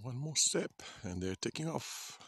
One more step and they're taking off.